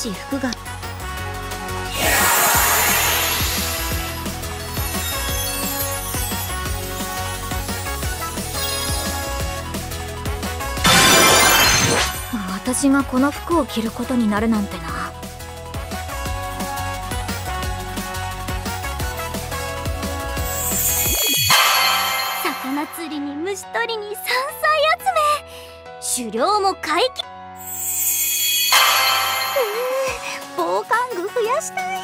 し服が。私がこの服を着ることになるなんてな。魚釣りに虫取りに山菜集め。狩猟も解禁。防寒具増やしたい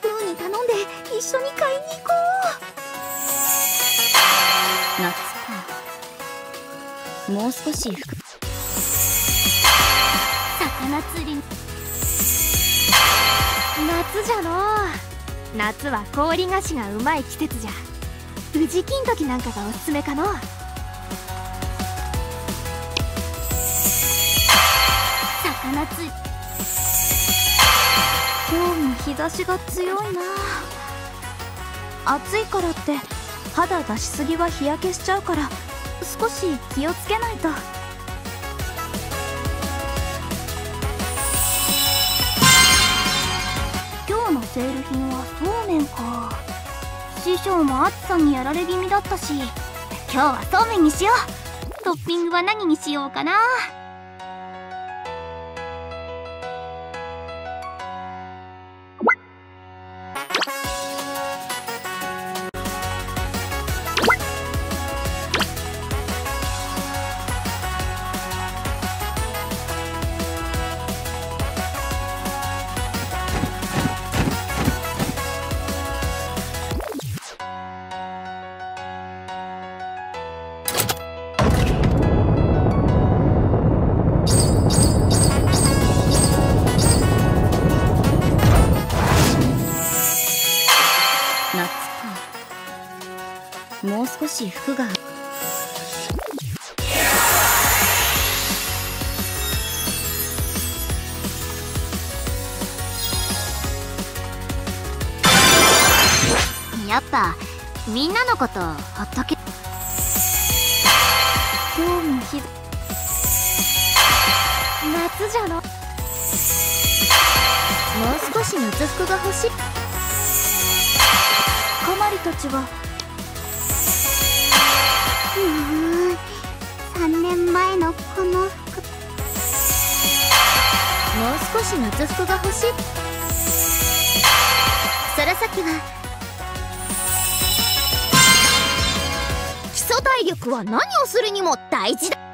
プーに頼んで一緒に買いに行こう夏かもう少し魚釣り夏じゃの夏は氷菓子がうまい季節じゃ。宇治金時なんかがおすすめかの。魚釣り日差しが強いな。暑いからって肌出しすぎは日焼けしちゃうから少し気をつけないと。今日のセール品はそうめんか。師匠も暑さにやられ気味だったし今日はそうめんにしよう。トッピングは何にしようかな。やっぱみんなのことほっとけ。今日もひ夏じゃの。もう少し夏服が欲しい。かまりたちは。うーん3年前のこの服。もう少し夏服が欲しい。そらさきは体力は何をするにも大事だ。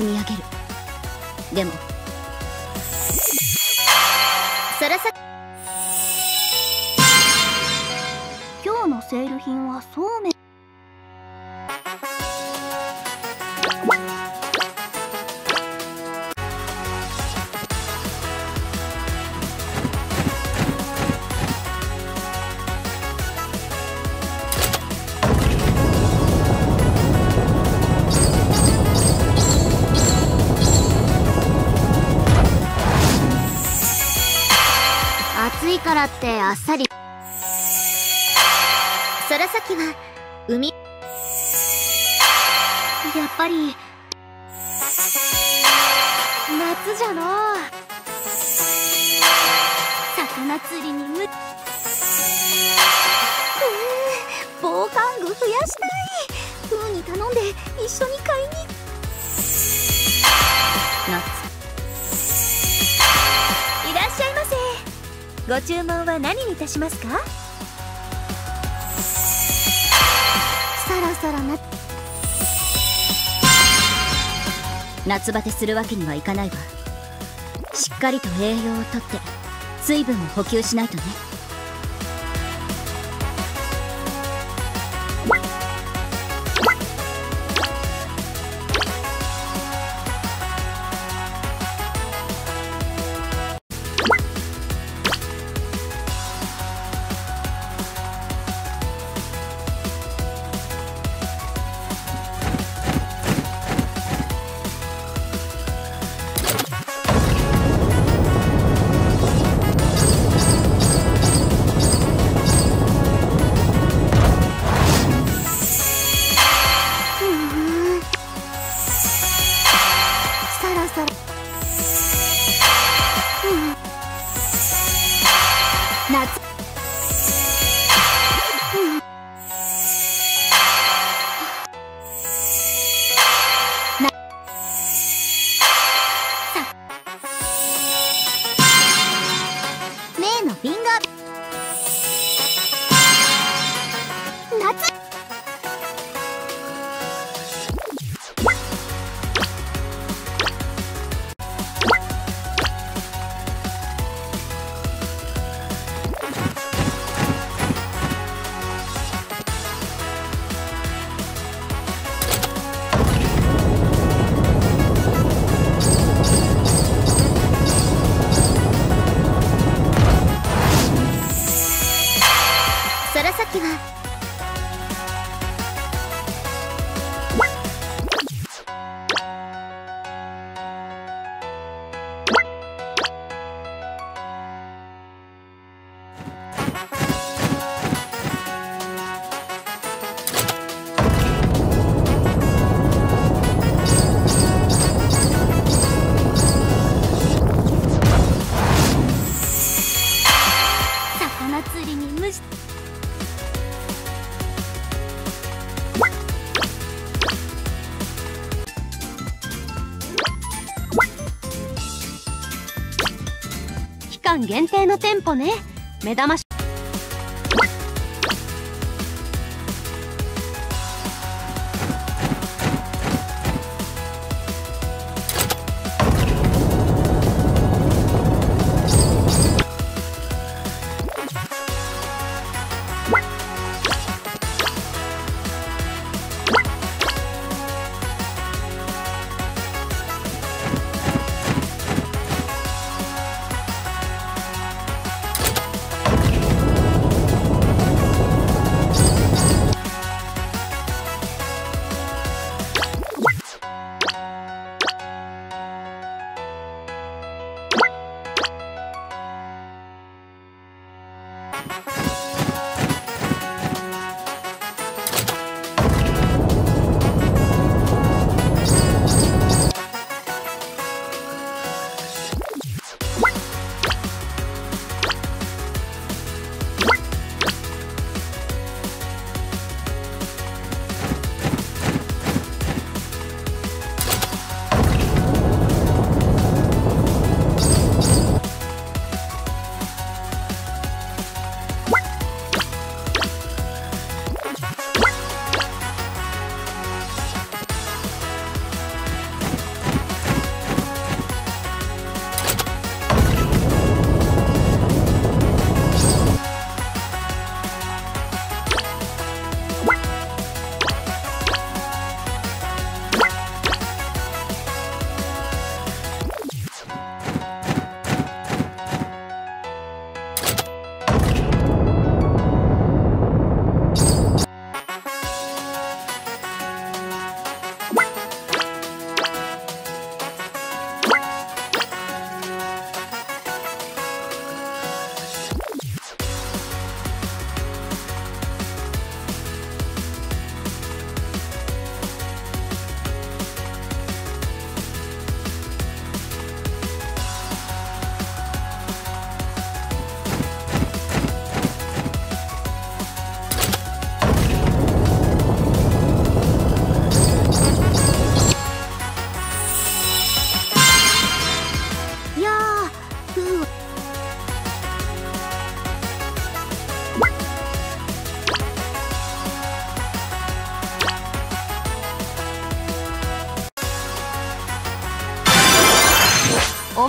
積み上げる。でもそらさ今日のセール品はそうめん。暑いからってあっさり。そらさきは海。やっぱり夏じゃの。魚釣りにむ。防寒具増やしたい。プーに頼んで一緒に買いにご注文は何にいたしますか？そろそろな。夏バテするわけにはいかないわ。しっかりと栄養をとって水分を補給しないとねりに虫期間限定の店舗ね。目玉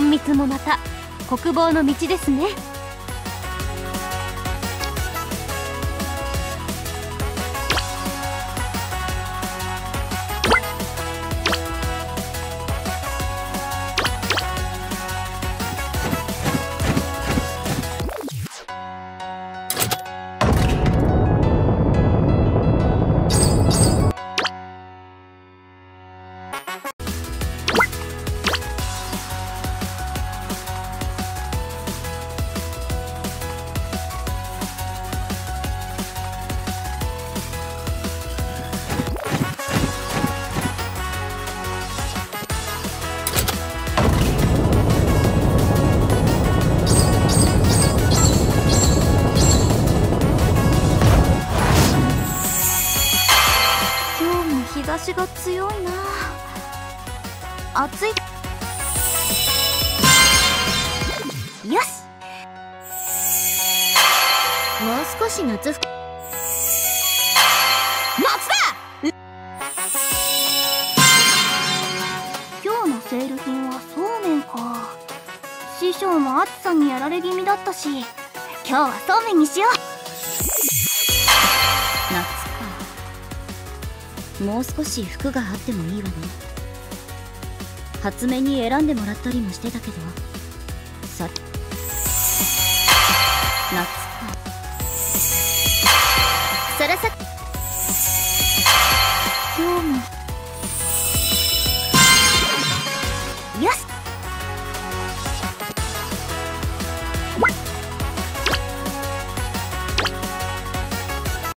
隠密もまた国防の道ですね。もう少し夏服。今日のセール品はそうめんか。師匠も暑さにやられ気味だったし今日はそうめんにしよう。夏か。もう少し服があってもいいわね。初めに選んでもらったりもしてたけど。さ夏